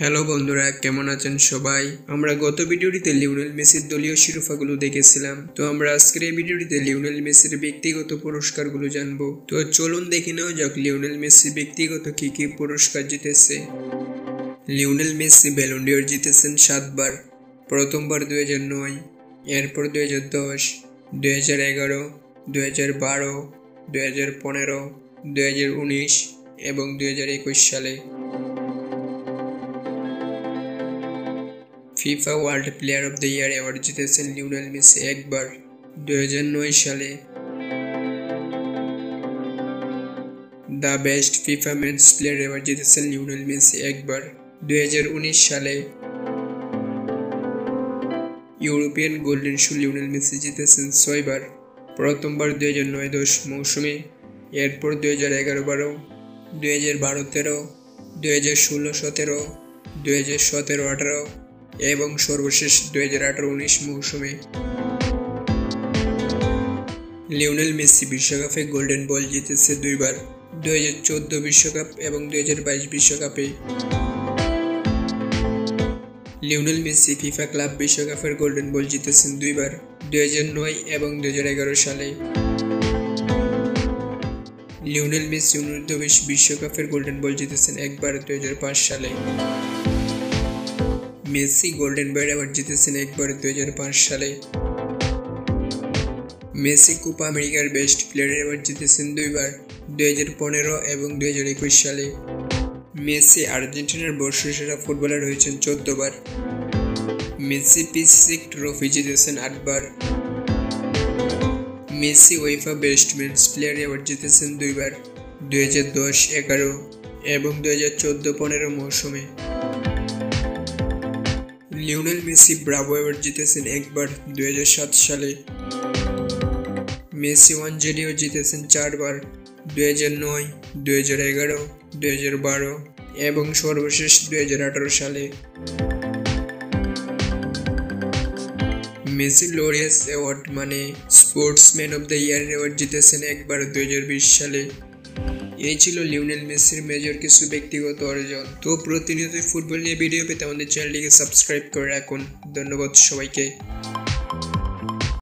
Hello বন্ধুরা, কেমন আছেন সবাই? আমরা গত ভিডিওটিতে লিওনেল মেসির দলীয় শিরোপাগুলো দেখেছিলাম। তো আমরা আজকের এই ভিডিওটিতে লিওনেল মেসির ব্যক্তিগত পুরস্কারগুলো জানব। তো চলুন দেখে নেওয়া যাক লিওনেল মেসি ব্যক্তিগত কি কি পুরস্কার জিতেছে। লিওনেল মেসি ব্যালন্ডিয়র জিতেছেন সাতবার, প্রথমবার দু হাজার নয়, এরপর দু হাজার দশ দু হাজার এগারো দু হাজার বারো দু হাজার পনেরো দু হাজার উনিশ এবং দু হাজার একুশ সালে। FIFA world player of the year award জিতেছেন লিওনেল মেসি একবার, দুই হাজার নয় সালে। The best FIFA men's player award জিতেছেন লিওনেল মেসি একবার, দুই হাজার উনিশ সালে। European golden shoe Lionel Messi জিতেছেন ছয়বার, প্রথমবার দুই হাজার নয় দশ মৌসুমে, এরপর দুই হাজার এগারো বারো, দুই হাজার বারো তেরো, দুই হাজার ষোলো সতেরো, দুই হাজার সতেরো আঠারো। এবং সর্বশেষ দুই হাজার আঠারো উনিশ মৌসুমে লিওনেল মেসি বিশ্বকাপে গোল্ডেন বল জিতেছে দুইবার, দুই হাজার চোদ্দ বিশ্বকাপ এবং দুই হাজার বাইশ বিশ্বকাপে। লিওনেল মেসি ফিফা ক্লাব বিশ্বকাপের গোল্ডেন বল জিতেছেন দুইবার, দুই হাজার নয় এবং দুই হাজার এগারো সালে। লিওনেল মেসি অনূর্ধ্ব বিশ্বকাপের গোল্ডেন বল জিতেছেন একবার, দুই হাজার পাঁচ সালে। মেসি গোল্ডেন বয় অ্যাওয়ার্ড জিতেছেন একবার পাঁচ সালে। মেসি কোপা আমেরিকার বেস্ট প্লেয়ার অ্যাওয়ার্ড জিতেছেন দুইবার, দুই হাজার পনেরো এবং দুই হাজার একুশ সালে। মেসি আর্জেন্টিনার বর্ষসেরা ফুটবলার হয়েছেন চোদ্দবার। মেসি পিসিক ট্রফি জিতেছেন আটবার। Messi UEFA best men's player award জিতেছেন দুইবার, দুই হাজার দশ এগারো এবং দুই হাজার চোদ্দ পনেরো মৌসুমে। লিওনেল মেসি ব্রাভো অ্যাওয়ার্ড জিতেছেন একবার দুই হাজার সাত সালে। মেসি ওয়ান জেডিও জিতেছেন চারবার, দুই হাজার নয়, দুই হাজার এগারো, দুই হাজার বারো এবং সর্বশেষ দুই হাজার আঠারো সালে। মেসি লোরিয়াস অ্যাওয়ার্ড মানে sportsman of the year award জিতেছেন একবার দুই হাজার বিশ সালে। এই ছিল লিওনেল মেসির মেজর কিছু ব্যক্তিগত অর্জন। তো প্রতিনিয়ত ফুটবল নিয়ে ভিডিও পেতে আমাদের চ্যানেলটিকে সাবস্ক্রাইব করে রাখুন। ধন্যবাদ সবাইকে।